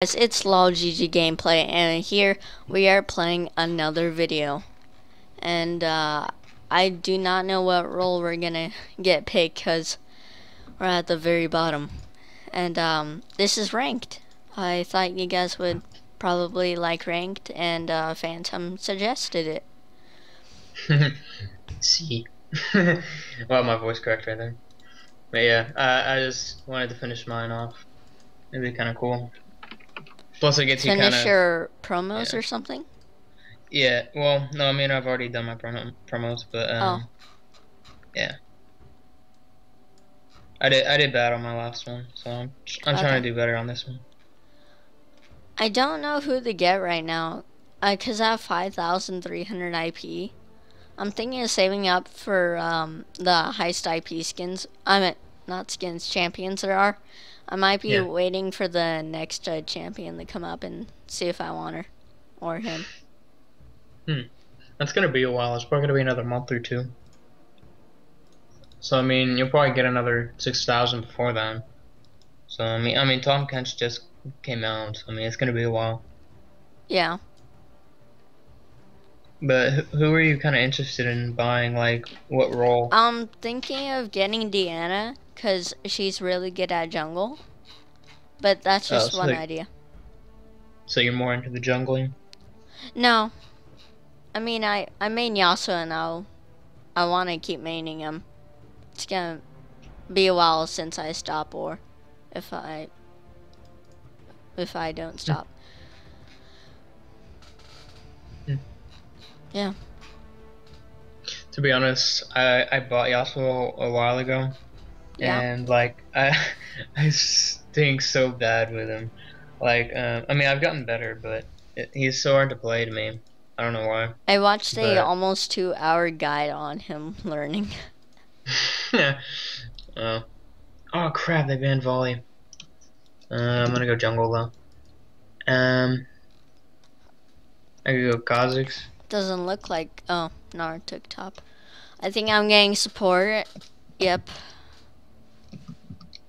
guys, it's LolGG Gameplay, and here we are playing another video. And, uh, I do not know what role we're gonna get picked, because we're at the very bottom. And, um, this is ranked. I thought you guys would probably like ranked, and, uh, Phantom suggested it. See. well, my voice cracked right there. But yeah, I, I just wanted to finish mine off. It'd be kind of cool. Plus, it gets you kind Finish your promos yeah. or something? Yeah. Well, no, I mean I've already done my promo promos, but um, yeah. I did I did bad on my last one, so I'm I'm trying Okay. to do better on this one. I don't know who to get right now, uh, cause I have five thousand three hundred IP. I'm thinking of saving up for um the heist IP skins. I mean, not skins, champions there are. I might be Yeah. waiting for the next uh, champion to come up and see if I want her or him. Hmm. That's gonna be a while. It's probably gonna be another month or two. So I mean, you'll probably get another six thousand before then. So I mean, I mean, Tahm Kench just came out. So, I mean, it's gonna be a while. Yeah, But who- who are you kind of interested in buying? Like, what role? I'm thinking of getting Diana, cause she's really good at jungle. But that's Oh, just so one like- idea. So you're more into the jungling? No. I mean, I, I main Yasuo and I'll, I want to keep maining him. It's gonna be a while since I stop or if I, if I don't stop. Hmm. Yeah. To be honest, I I bought Yasuo a while ago, Yeah. and like I I stink so bad with him. Like, um, I mean, I've gotten better, but it, he's so hard to play to me. I don't know why. I watched a almost two hour guide on him learning. yeah. Oh. Oh crap! They banned volley. Uh, I'm gonna go jungle though. Um. I could go Kha'Zix. Doesn't look like, oh, Gnar took top. I think I'm getting support. Yep.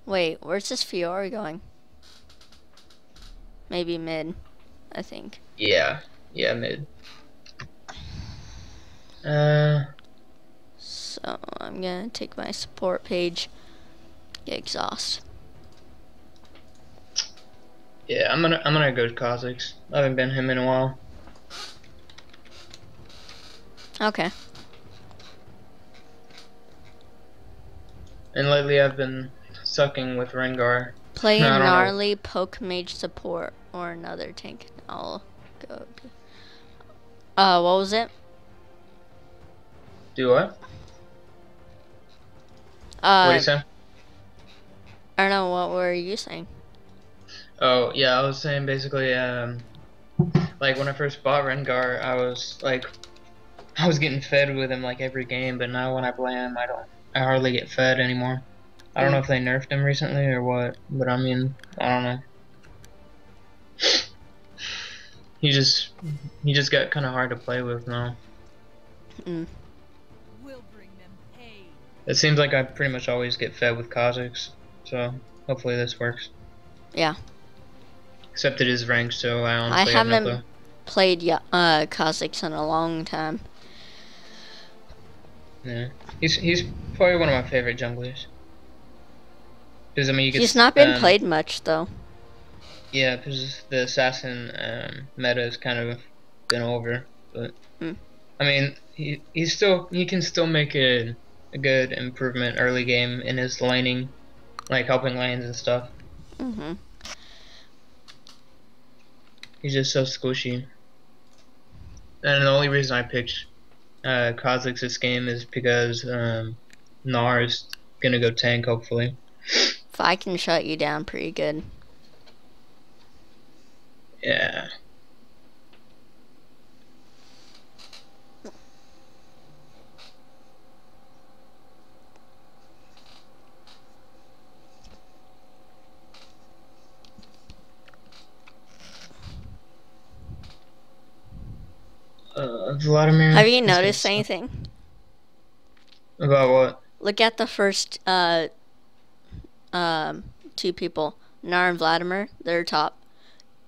Wait, where's this Fiora going? Maybe mid, I think. Yeah. Yeah, mid. Uh. So I'm gonna take my support page. Get exhaust. Yeah, I'm gonna I'm gonna go to Kha'Zix. I haven't been him in a while. Okay. And lately I've been sucking with Rengar. Play I don't know. gnarly poke mage support or another tank. I'll go. Uh, what was it? Do what? what do Uh, you saying? I don't know. What were you saying? Oh yeah, I was saying basically, um, like when I first bought Rengar, I was like, I was getting fed with him like every game, but now when I play him, I don't, I hardly get fed anymore. I don't know if they nerfed him recently or what, but I mean, I don't know. He just, he just got kind of hard to play with now. Mm. will bring them pain. It seems like I pretty much always get fed with Kha'Zix, so hopefully this works. Yeah. Except it is ranked, so I I honestly have no haven't clue. played ya- uh Kha'Zix in a long time. Yeah, he's he's probably one of my favorite junglers. Because I mean, could. He's not been um, played much though. Yeah, because the assassin um, meta has kind of been over, but Hmm. I mean, he he's still he can still make a a good improvement early game in his laning, like helping lanes and stuff. hmm He's just so squishy. And the only reason I picked uh, Kha'Zix this game is because um, Gnar is gonna go tank hopefully. If I can shut you down pretty good. Yeah. Uh, Vladimir. Have you noticed anything? About what? Look at the first uh um two people, Gnar and Vladimir. They're top.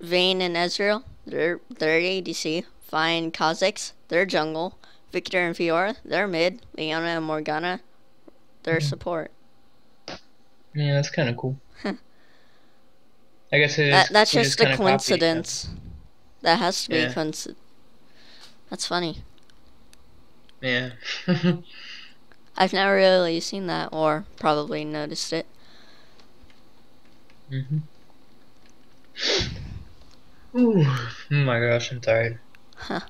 Vayne and Ezreal, they're they're ADC. Find Kha'Zix, they're jungle. Viktor and Fiora, they're mid. Leona and Morgana, they're Mhm. support. Yeah, that's kind of cool. I guess it is. That, that's we just a coincidence. That has to be Yeah. a coincidence. That's funny. Yeah. I've never really seen that or probably noticed it. Hmm Ooh, oh my gosh, I'm tired. Huh.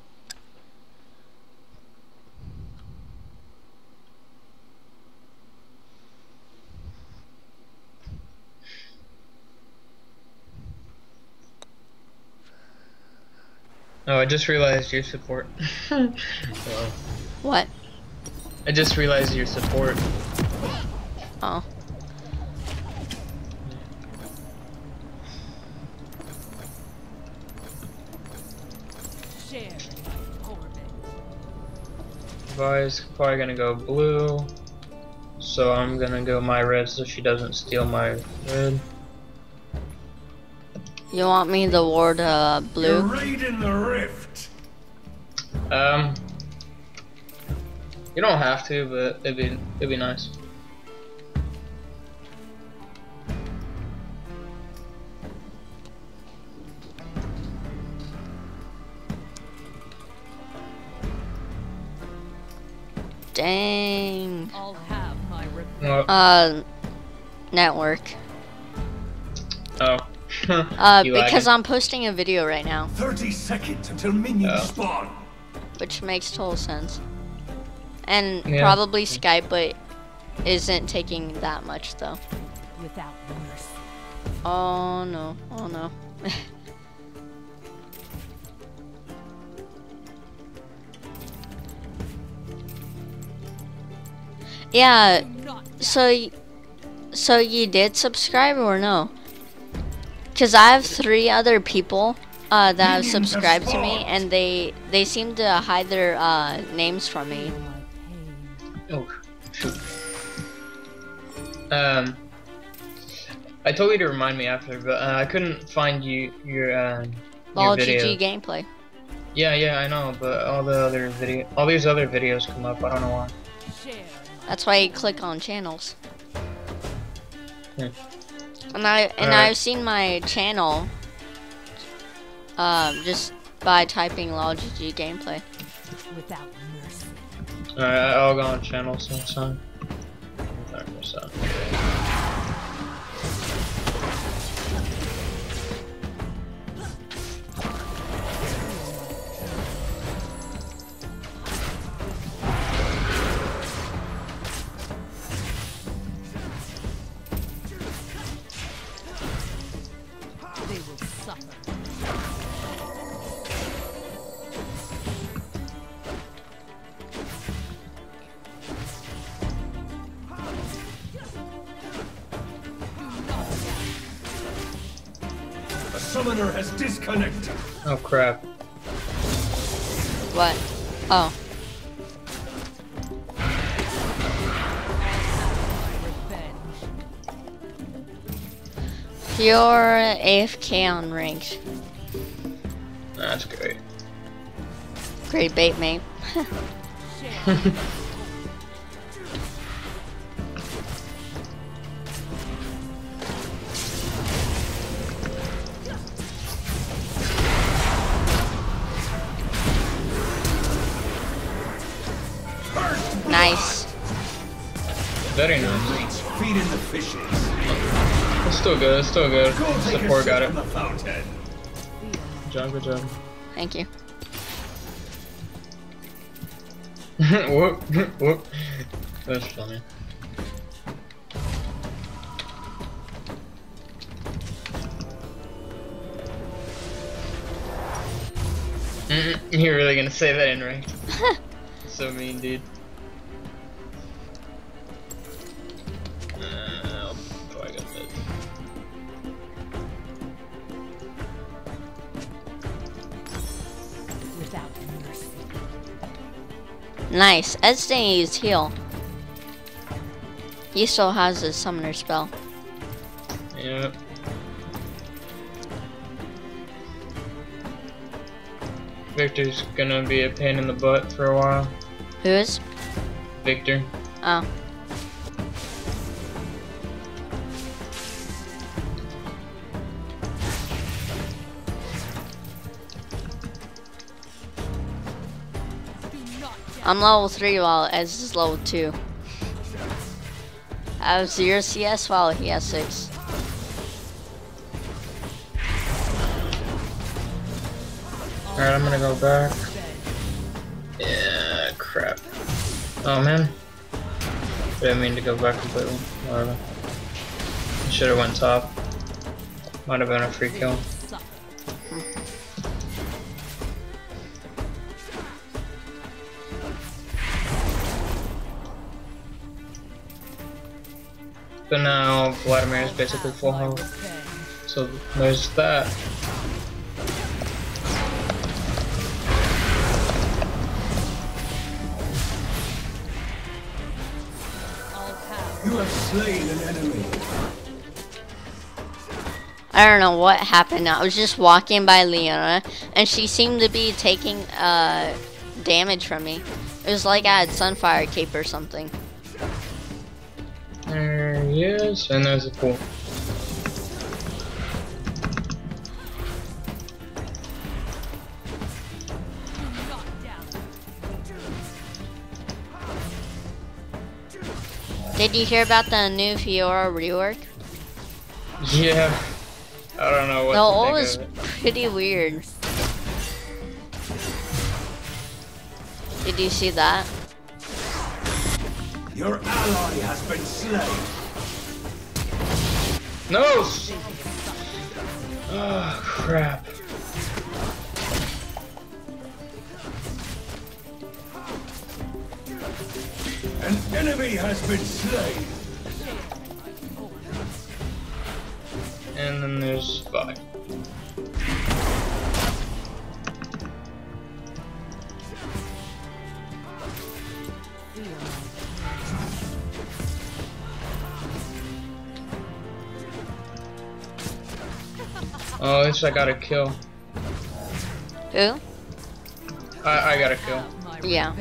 Oh, I just realized your support. well, What? I just realized your support. Oh. Vi's probably gonna go blue. So I'm gonna go my red so she doesn't steal my red. You want me to ward uh, blue? raiding the rift. Um, you don't have to, but it'd be it'd be nice. Revenge. Uh, network. oh. Uh, You because lagging? I'm posting a video right now, 30 seconds until minions Oh. spawn. which makes total sense. And Yeah. probably Skype, but isn't taking that much though. Without mercy. Oh no, oh no. yeah, Do not so so you did subscribe or no? Cuz I have 3 other people uh, that have subscribed to me and they they seem to hide their uh, names from me. feel my pain. Oh, shoot. Um, I told you to remind me after, but uh, I couldn't find you your um Ball your video. GG gameplay. Yeah, yeah, I know, but all the other video, all these other videos come up. I don't know why. Share. That's why you click on channels. And I and Alright. I've seen my channel um just by typing LolGG gameplay. Without mercy. Alright, I'll go on channels next time. Summoner has disconnected. Oh crap. What? Oh, My you're AFK on range. That's great. Great bait, mate. fishes. It's still good. It's still good. Go take Support got it. the fountain. Good job. Good job. Thank you. whoop, whoop. That's funny. You're really gonna say that in ranked? so mean, dude. Nice. Ed's thing his heal. He still has his summoner spell. Yep. Viktor's gonna be a pain in the butt for a while. Who is? Viktor. Oh. I'm level 3 while Ez is level 2. I have 0 CS while he has 6. Alright, I'm gonna go back. Yeah, crap. Oh man. I Didn't mean to go back completely. Whatever. Should have went top. Might have been a free kill. Vladimir is basically full health. So there's that. You have slain an enemy. I don't know what happened. I was just walking by Leona, and she seemed to be taking uh, damage from me. It was like I had Sunfire Cape or something. Mm, there he and there's a pool. Did you hear about the new Fiora rework? Yeah. I don't know what No, to it was of it. pretty weird. Did you see that? Your ally has been slain. No! Oh, crap. An enemy has been slain. And then there's Spy. I got a kill. Who? I, I got a kill. Yeah.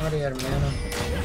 I already mana.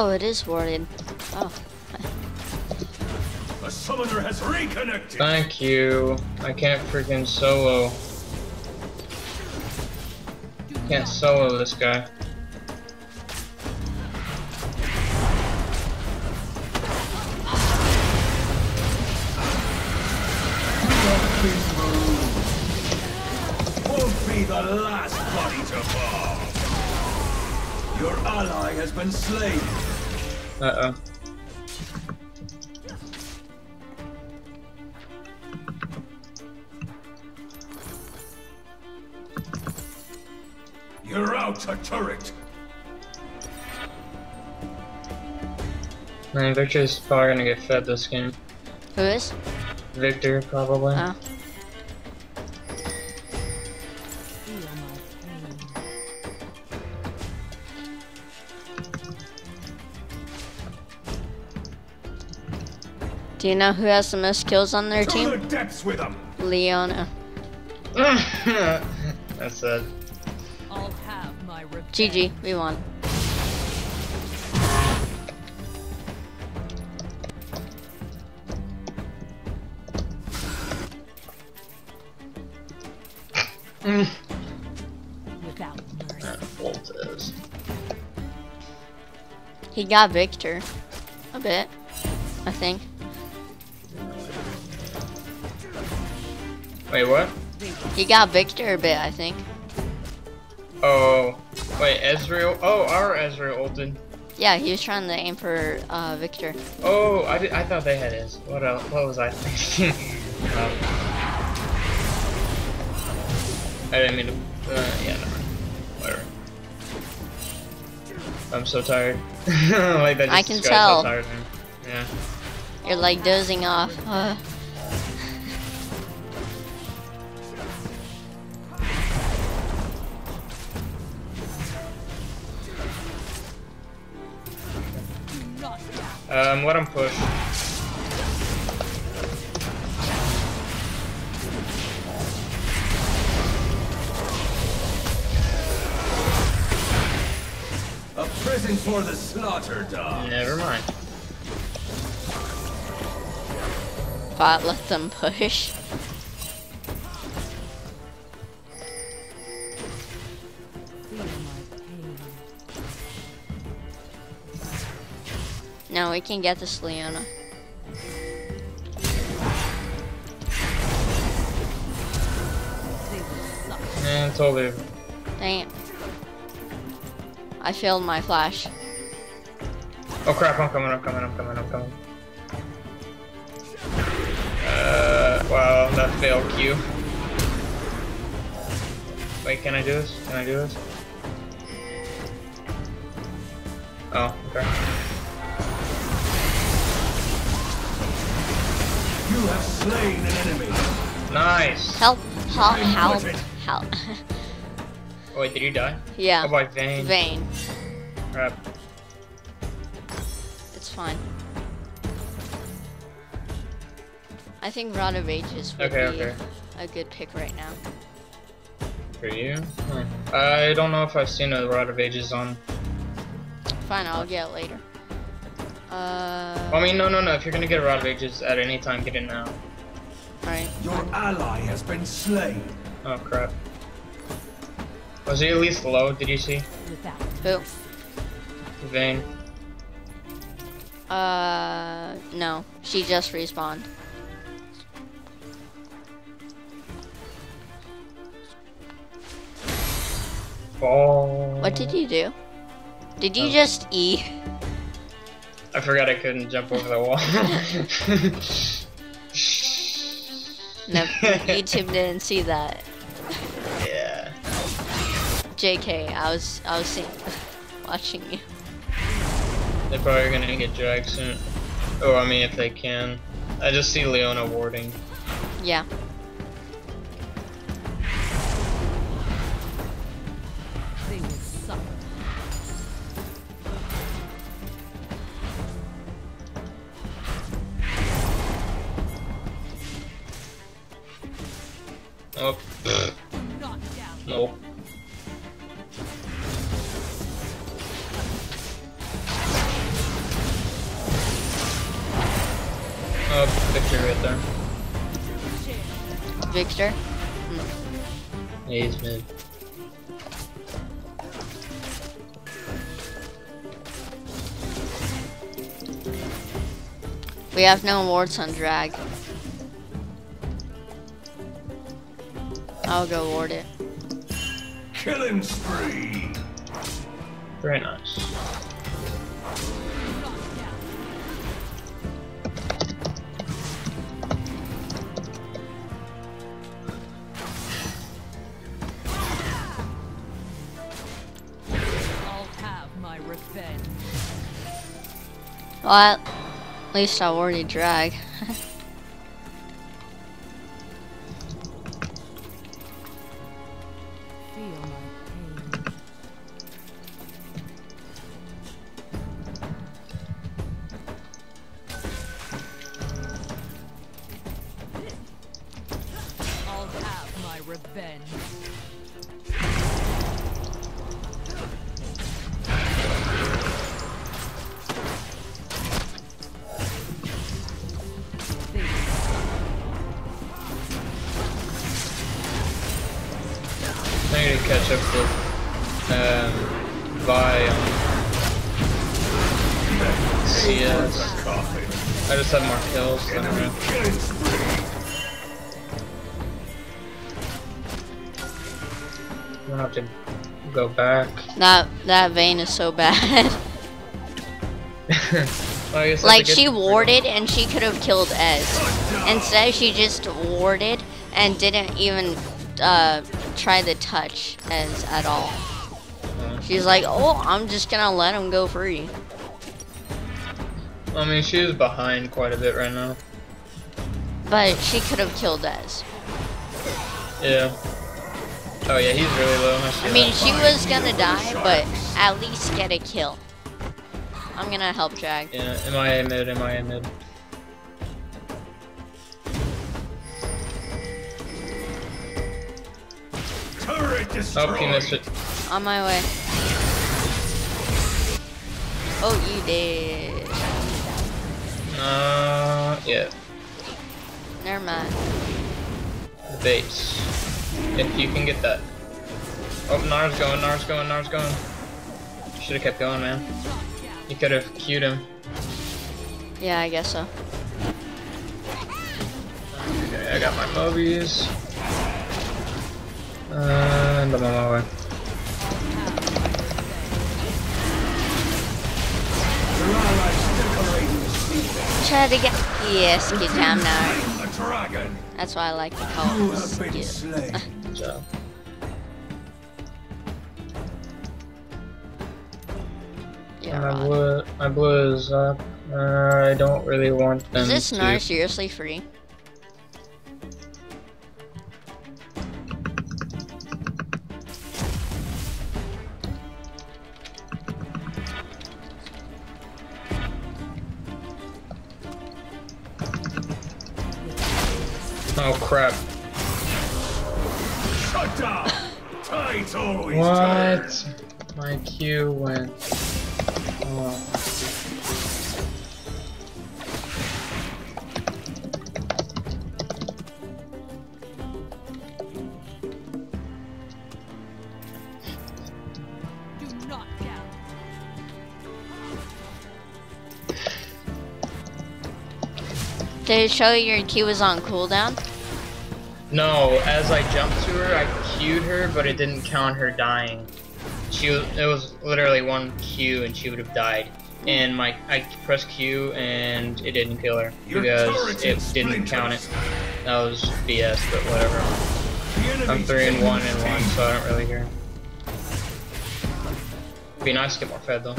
Oh, it is warded. Oh. A summoner has reconnected. Thank you. I can't freaking solo. Can't solo this guy. Won't be the last body to fall. Your ally has been slain. Uh oh. You're out a turret. Man, Viktor's probably gonna get fed this game. Who is? Viktor, probably. Oh. Do you know who has the most kills on their team? The with them. Leona. That's it. I'll have my. GG, we won. Without mercy. He got Viktor. A bit. I think. Wait, what? He got Viktor a bit, I think. Oh, wait, Ezreal. Oh, our Ezreal ulted. Yeah, he was trying to aim for uh, Viktor. Oh, I, did, I thought they had his. What else? What was I thinking? um, I didn't mean to. Uh, yeah, never mind. Whatever. I'm so tired. like that. I can tell. Tired. Yeah. You're like dozing off. Uh, Um, let him push. A prison for the slaughter dog. Never mind. bot let them push. We can get this Leona. Will suffer. Man, totally. Dang it. I failed my flash. Oh crap! I'm coming. I'm coming. I'm coming. I'm coming. Uh, wow, that failed Q. Wait, can I do this? Can I do this? Oh, okay. You have slain an enemy. Nice. Help! Help! I'm Help! with it. Help! Wait, did you die? Oh, yeah. by Vayne. Vayne. Crap. It's fine. I think Rod of Ages would Okay, be okay. a good pick right now. For you? Hmm. I don't know if I've seen a Rod of Ages on. Fine, I'll get it later. Uh, I mean, no, no, no. If you're gonna get a Rod of Ages at any time, get it now. right. Your ally has been slain. Oh crap. Was he at least low? Did you see? Without Who? Vayne. Uh, no. She just respawned. Ball. What did you do? Did you Oh. just E? I forgot I couldn't jump over the wall. No, YouTube didn't see that. yeah. JK, I was, I was seeing, watching you. They're probably gonna get dragged soon. Oh, I mean, if they can. I just see Leona warding. Yeah. Share. Viktor? Yeah, he's mid. We have no wards on drag. I'll go ward it. Killing spree. Very nice. Well, at least I already drag. Revenge. Catch up with um, Vi CS. I just have more kills than spree. I'm gonna have to go back. That that Vayne is so bad. Well, I I like she warded and she could have killed Ez. Instead, she just warded and didn't even uh, try to touch Ez at all. She's like, oh, I'm just gonna let him go free. I mean, she is behind quite a bit right now. But she could have killed Ez. Yeah. Oh yeah, he's really low. I, I mean, she was gonna die, but at least get a kill. I'm gonna help drag. Yeah, MIA mid, MIA mid. Oh, he missed it. On my way. Oh, you did. Uh, yeah. Never mind. Base. If you can get that. Oh, Gnar's going, Gnar's going, Gnar's going. Should have kept going, man. You could have queued him. Yeah, I guess so. Okay, I got my mobies. Uh, and I'm on my way. Your allies decorating the sea. Try to get. Yes, get down now. That's why I like to call You it. have been Good. Yeah, my blue, my blue is up. Uh, I don't really want them Is this to. Gnar seriously free? Q went. Oh. Do not doubt. Did it show you your Q was on cooldown? No, as I jumped to her, I queued her, but it didn't count her dying. She was, it was literally one Q, and she would have died. And my, I pressed Q, and it didn't kill her because it didn't count it. That was BS, but whatever. I'm three and one and one, so I don't really care. Be nice to get more fed though.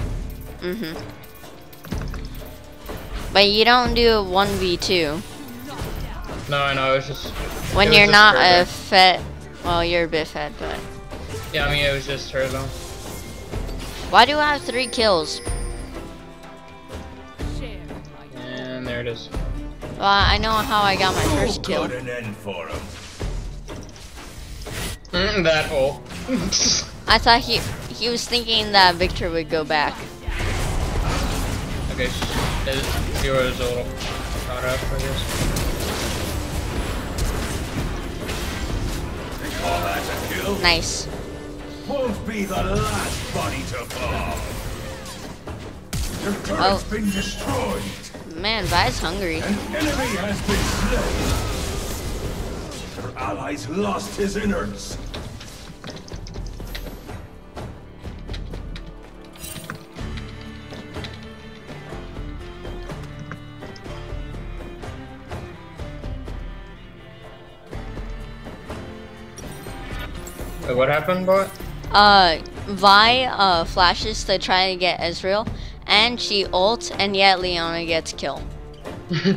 Mm-hmm. But you don't do a 1v2 No, I know. It's just when It you're just not a fed. Well, you're a bit fed, but yeah. I mean, it was just her though. Why do I have three kills? And there it is. Well, I know how I got my first kill. Got an end for him. Mm, that hole. I thought he he was thinking that Viktor would go back. okay, sh- is- yours a little caught up, I guess. They call that a kill. Nice. Won't be the last body to fall. Your turret's Oh. been destroyed. Man, Vi's hungry. An enemy has been slain. Your allies lost his innards. Wait, what happened, bot? Uh, Vi uh flashes to try to get Ezreal, and she ults, and yet Leona gets killed. Wait, what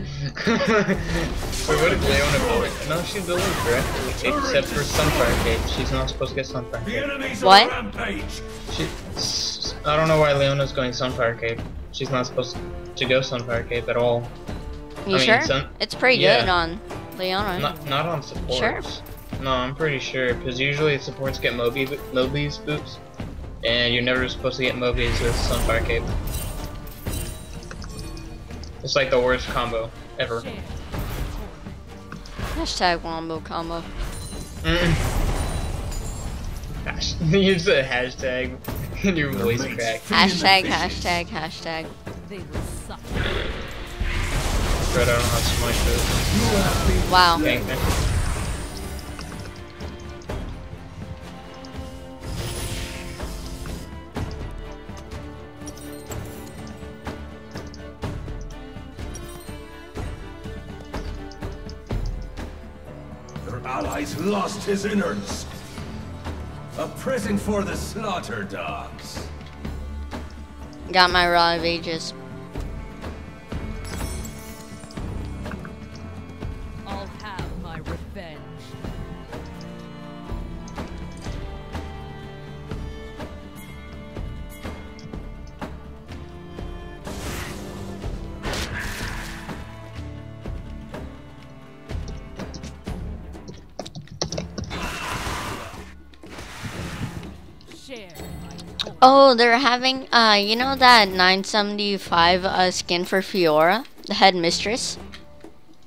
did Leona build? No, she's building correctly, except for Sunfire Cape. She's not supposed to get Sunfire The Cape. What? She, I don't know why Leona's going Sunfire Cape. She's not supposed to go Sunfire Cape at all. You I mean, sure? Sun- it's pretty yeah. good on Leona. Not not on supports. Sure. No, I'm pretty sure because usually supports get Moby Moby's boots, and you're never supposed to get Moby's with Sunfire Cape. It's like the worst combo ever. Hashtag wombo combo. Mm. you said hashtag and your voice mates cracked. Hashtag, hashtag, hashtag. They will suck. But I don't know how to smash this. You have been Wow. Dang Allies lost his innards. A present for the slaughter dogs. Got my Rod of Ages. Oh, they're having, uh, you know that 975 uh, skin for Fiora, the head mistress?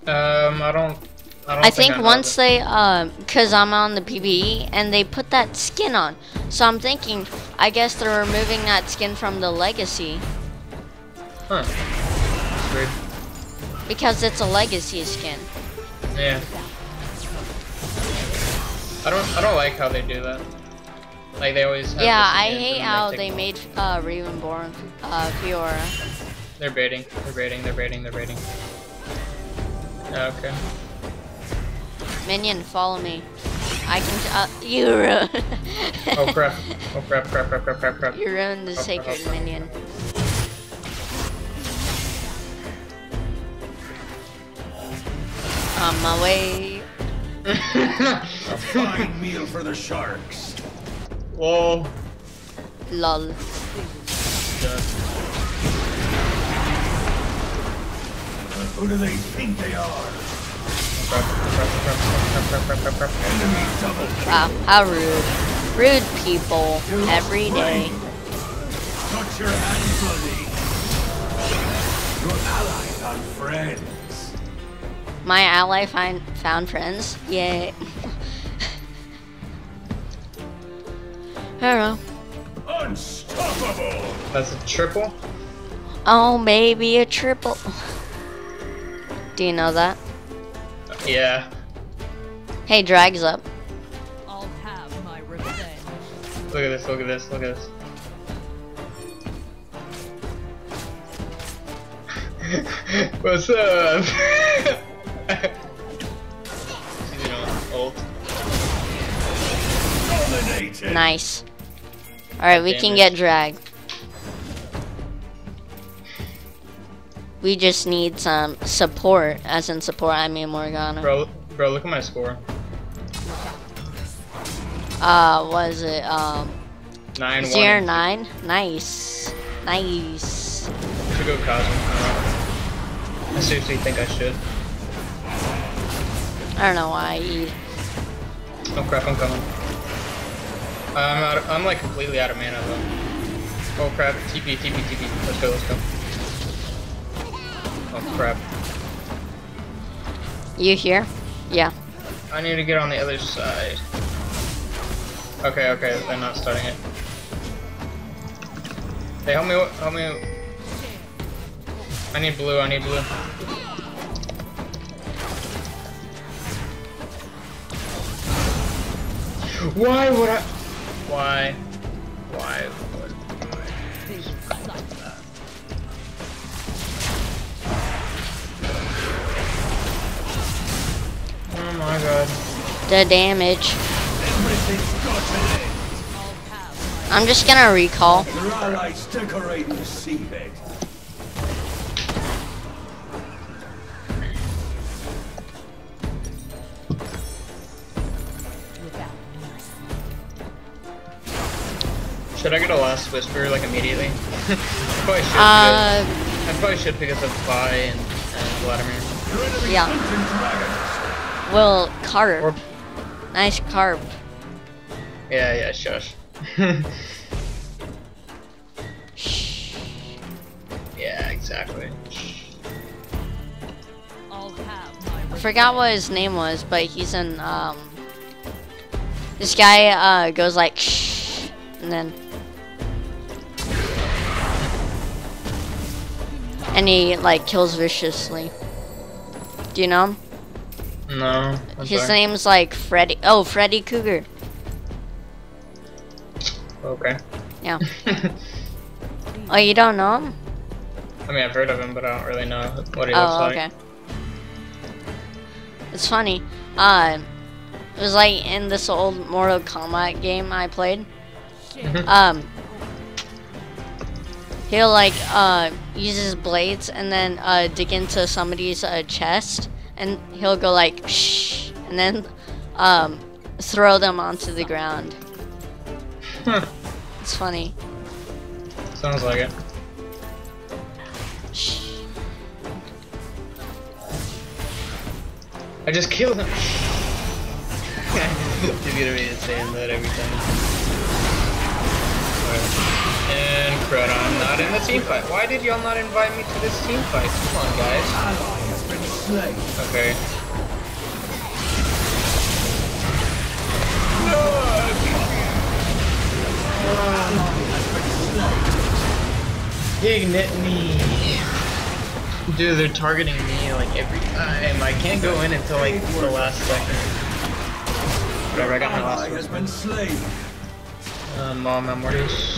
Um, I don't. I don't I think know once they, um, cause I'm on the PBE and they put that skin on. So I'm thinking, I guess they're removing that skin from the legacy Huh. That's weird. because it's a legacy skin. Yeah. I don't. I don't like how they do that. Like they always. Have Yeah, I hate how take they made uh, Ravenborn uh, Fiora. They're baiting. They're baiting. They're baiting. They're baiting. Okay. Minion, follow me. I can. Uh, you ruined. Oh crap. Oh crap. Crap. Crap. Crap. Crap. Crap. You ruined the Oh, crap, sacred crap. minion. On my way. A fine meal for the sharks. Whoa. Lol. Who do they think they are? Wow, ah, how rude. Rude people every day. Your ally found friends. My ally find found friends? Yay. Hello. Unstoppable. That's a triple. Oh, maybe a triple. Do you know that? Yeah. Hey, drags up. I'll have my revenge. Look at this. Look at this. Look at this. What's up? you know, ult. Nice. Alright, we can Damage. get drag. We just need some support. As in support, I mean Morgana. Bro, bro, look at my score. Uh, was it, um, Nine one. zero nine? Nice. Nice. Should go Cosmo. I seriously think I should. I don't know why. you- Oh crap, I'm coming. I'm out. Of, I'm like completely out of mana though. Oh crap! TP, TP, TP. Let's go, let's go. Oh crap! You here? Yeah. I need to get on the other side. Okay, okay, they're not starting it. Hey, help me! Help me! I need blue. I need blue. Why would I? Why? Why would They will suck. Oh my god. The damage. Everything's got an end. I'll have my I'm just gonna recall. Your allies decorate the seabed. Should I get a last whisper like immediately? probably should. Uh, because, I probably should because of Vi and, and Vladimir. Yeah. well, carp. Or Nice carp. yeah, yeah, shush. Shh. yeah, exactly. I'll have my I forgot what his name was, but he's in, um... This guy, uh, goes like, shh. and then and he like kills viciously. Do you know him? No. I'm His sorry. name's like Freddy. Oh, Freddy Krueger. Okay. Yeah. Oh, you don't know him? I mean, I've heard of him, but I don't really know what he looks Oh, okay. It's funny. Uh, it was like in this old Mortal Kombat game I played. Mhm. Um, he'll like uh use his blades and then uh dig into somebody's uh, chest, and he'll go like shh, and then um throw them onto the ground. Huh. It's funny. Sounds like it. Shh. I just killed him. He's gonna be saying that every time. Alright. And crud, I'm not in the team fight. Why did y'all not invite me to this team fight? Come on, guys. Ally has been slain. Ignite me. Dude, they're targeting me like every time. I can't go in until like the last second. Whatever, I got my Ally last has one. Been slain. Uh, mom, I'm Mortis.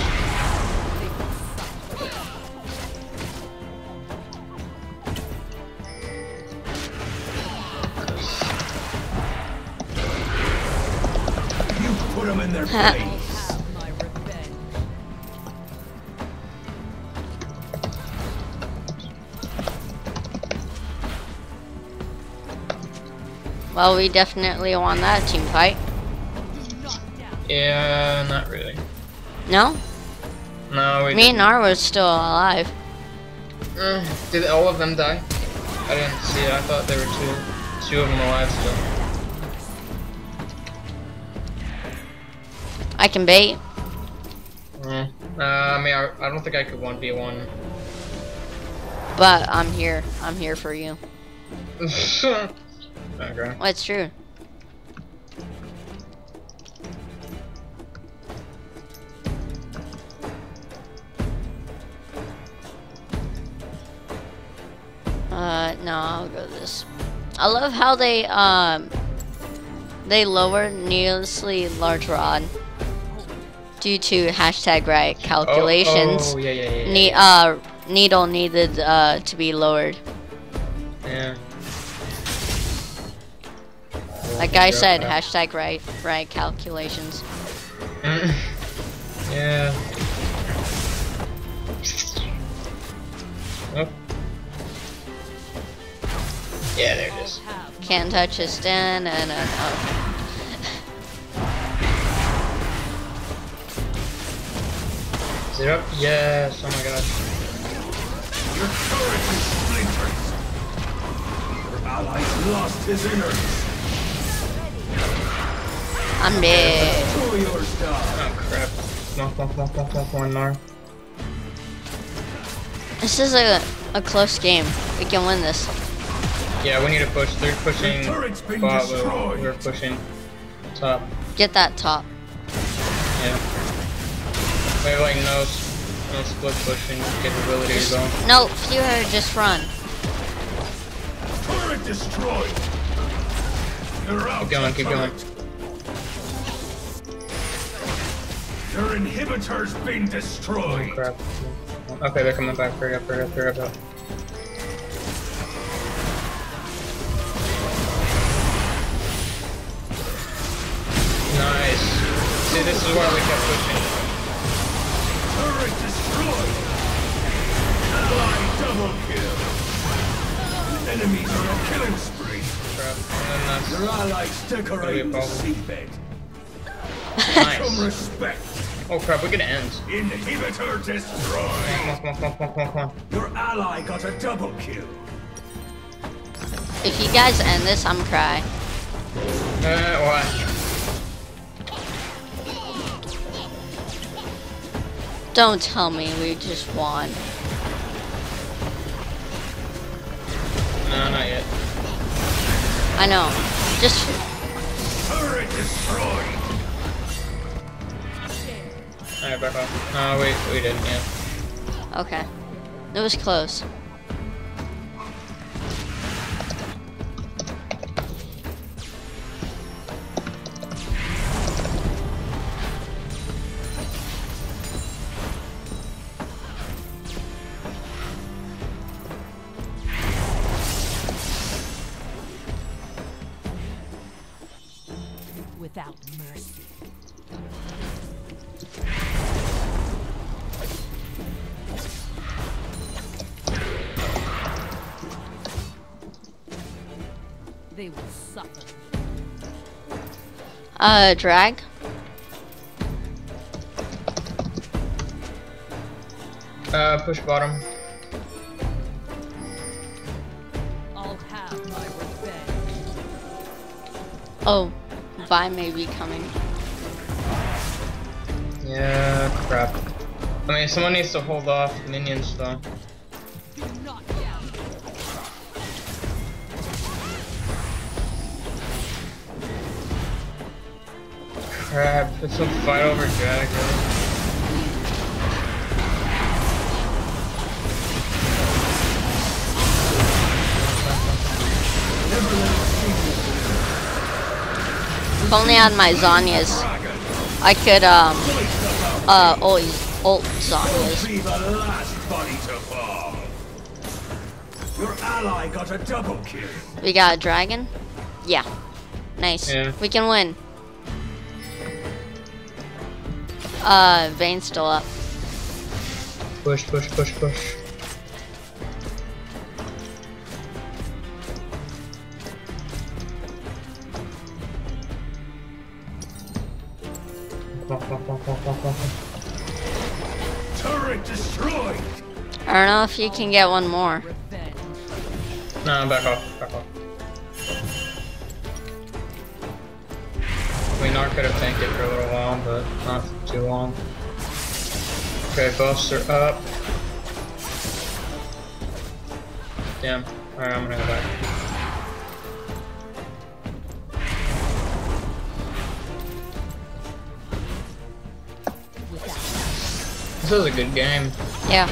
You put them in their place. Have my revenge. Well, we definitely won that team fight. Yeah, not really. No, No, we me and Gnar was still alive. Uh, did all of them die? I didn't see it. I thought there were two, two of them alive still. I can bait. Mm. Uh, I mean, I, I don't think I could one v one. But I'm here. I'm here for you. Okay. Well, it's true. Uh, no, I'll go this. I love how they, um, they lower needlessly large rod due to hashtag right calculations. Oh, oh, yeah, yeah, yeah. Ne- uh, needle needed, uh, to be lowered. yeah. Like I said, hashtag right, right calculations. Yeah. Yeah, there it is. Can't touch his den and uh, oh. Is it up? Yes. Oh my gosh. Your turret is splintered. Your allies lost his innards. I'm dead. To your star. Oh crap. Come on, come on, come on, come on, come on, come on, Gnar. This is a, a close game. We can win this. Yeah, we need to push. They're pushing The bot, but destroyed. we're pushing top. Get that top. Yeah. We have like no, no split pushing capabilities though. No, fewer, just run. Turret destroyed. You're out. Keep going, keep going. Your inhibitor's been oh, destroyed. Crap. Okay, they're coming back. Hurry up, hurry up, hurry up. Nice. Is why we kept pushing. Turret destroyed. Ally double kill. Enemies on a killing spree. Crap. Your allies decorating the problem. seabed. Some respect. Oh crap, we could end. Inhibitor destroyed. Your ally got a double kill. If you guys end this, I'm cry. Uh, what? Don't tell me we just won. No, not yet. I know. Just Turret destroyed. Alright, back off. No, wait, we didn't, yeah. Okay. It was close. Without mercy. They will suffer. Uh, drag. Uh, push bottom. I'll have my revenge. Oh, Vi may be coming. Yeah, crap. I mean, someone needs to hold off minions, though. Crap, it's a fight over drag, If only I had my Zhonyas. I could, um, uh, always ult Zhonyas. be the last body to fall. Your ally got a double kill. We got a dragon? Yeah. Nice. Yeah. We can win. Uh, Vayne's still up. Push, push, push, push. Turret destroyed. I don't know if you can get one more. Revenge. No, back off, back off. I mean, Gnar could have tanked it for a little while, but not too long. Okay, buffs are up. Damn. Alright, I'm gonna go back. This is a good game. Yeah.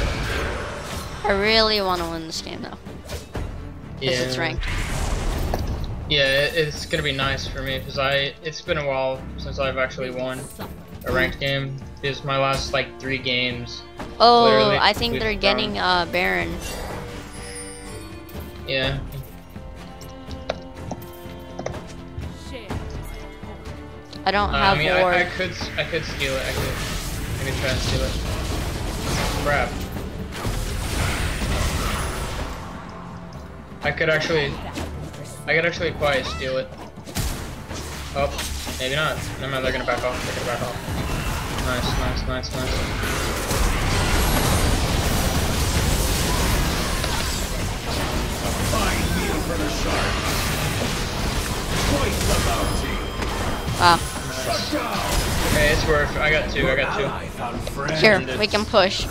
I really want to win this game though, because it's ranked. Yeah, it's gonna be nice for me because I it's been a while since I've actually won a ranked game. It's my last like three games. Oh, I think they're getting uh Baron. Yeah. I don't Uh, have I mean, I. I could I could steal it. I could I could try and steal it. Crap. I could actually I could actually quiet steal it. Oh, maybe not. Never mind. They're gonna back off. They're gonna back off. Nice, nice, nice, nice. Fine meal for the shark. Twice the bounty. Wow. Shut. Okay, it's worth. I got two. I got two. Ally. Here, we can push.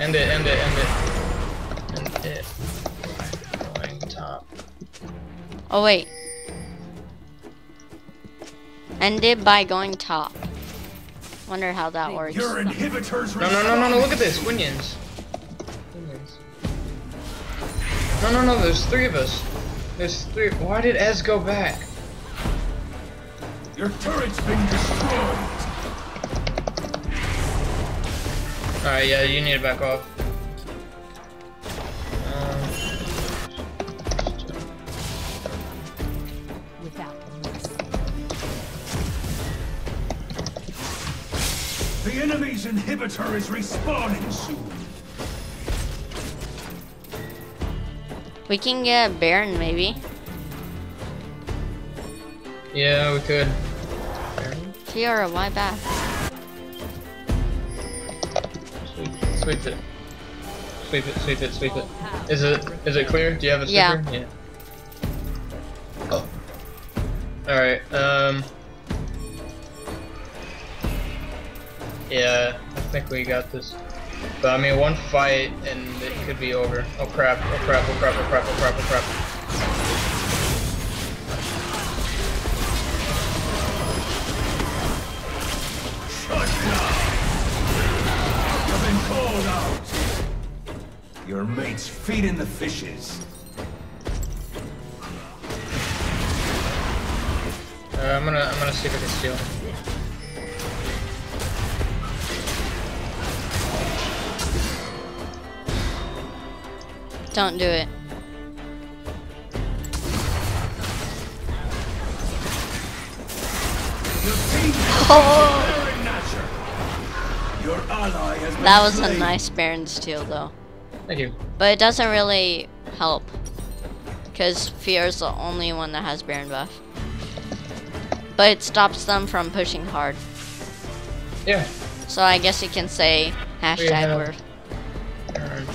End it, end it, end it. End it. Going top. Oh wait. End it by going top. Wonder how that works. Your inhibitors No, no, no, no, no, look at this. Winions. Winions. No, no, no, there's three of us. There's three. Why did Ez go back? Your turret's been destroyed. Alright, yeah, you need to back off. Um, Without mercy. The enemy's inhibitor is respawning soon. We can get Baron maybe. yeah, we could. Fiora, why back? Sweep, it. Sweep it, sweep it, sweep it. Is it is it clear? Do you have a Yeah. sweeper? Yeah. Oh. Alright, um Yeah, I think we got this. But I mean one fight and it could be over. Oh crap, oh crap, oh crap, oh crap, oh crap, oh crap. Your mate's feeding the fishes. Uh, I'm gonna I'm gonna see if I can steal. Don't do it. Oh, Your ally has been that was a nice Baron steal though. Thank you. But it doesn't really help. Because Fear is the only one that has Baron buff. But it stops them from pushing hard. Yeah. So I guess you can say hashtag word. Alright.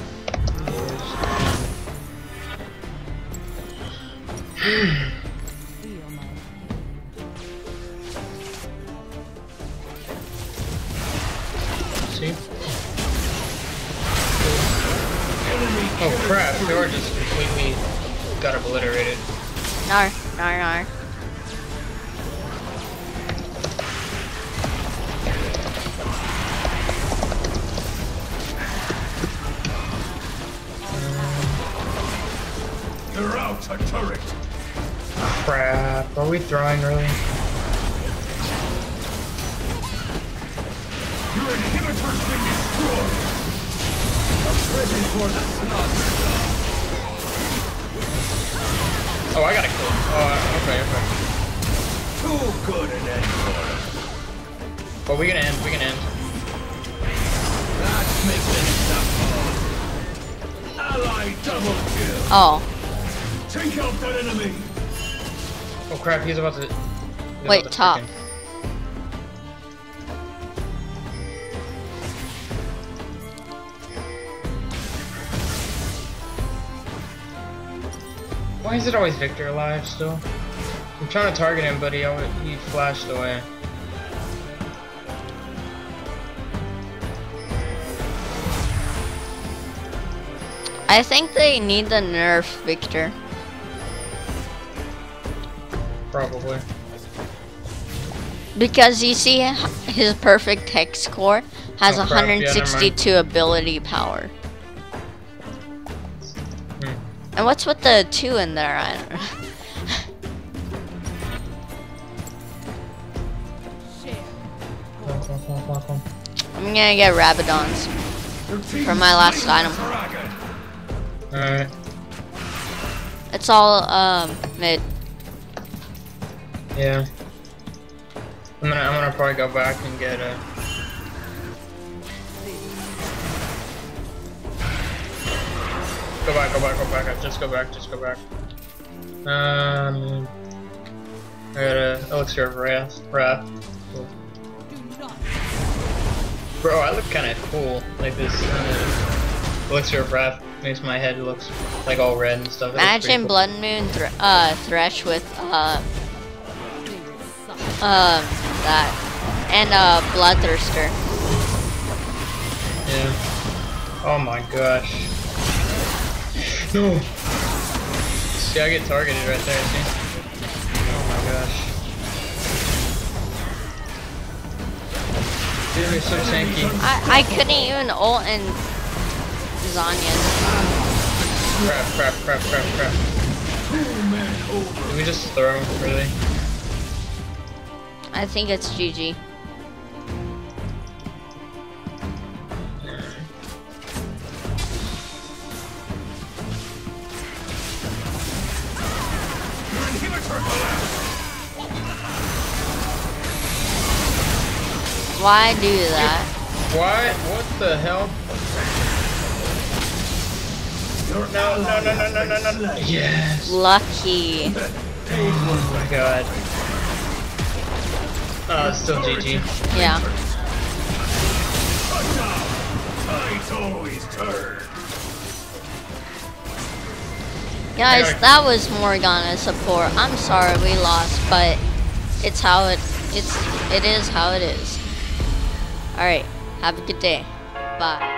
Feel my See? Oh crap, George just completely got obliterated. No, no, no. You're out a turret. Crap, are we throwing really? Your inhibitor's been destroyed. Oh, I gotta kill him. Oh, uh, okay, okay. Too good an end for Well, we can end, we can end. That makes it simple. Ally double kill. Oh, Take out that enemy. Oh crap, he's about to. he's Wait, about to top. freaking- Why is it always Viktor alive still? I'm trying to target him, but he always, he flashed away. I think they need the nerf Viktor. Probably. Because you see, his perfect tech score has Oh, crap, yeah, 162 ability power. And what's with the two in there? I don't know. I'm gonna get Rabadon's. Your For my last item. Alright. It's all um mid. Yeah. I'm gonna I'm gonna probably go back and get a. Go back, go back, go back. Just go back, just go back. Um, I got a elixir of wrath. Wrath. Not Bro, I look kind of cool. Like this uh, elixir of wrath makes my head look like all red and stuff. Imagine cool. Blood Moon thr uh Thresh with uh um that and uh Bloodthirster. Yeah. Oh my gosh. No. See, I get targeted right there, see? Oh my gosh. Dude, they're so tanky. I I couldn't even ult in Zhonya's. Crap, crap, crap, crap, crap. Two men over. Did we just throw, him, really? I think it's GG. Why do that? Why? What the hell? Your No, no, ally no, no, no, no, no. Yes. Lucky. Oh my god. Oh, it's still GG. Yeah. Touchdown. Tides always turn. Guys, that was Morgana support. I'm sorry we lost, but it's how it it's it is how it is. Alright, have a good day. Bye.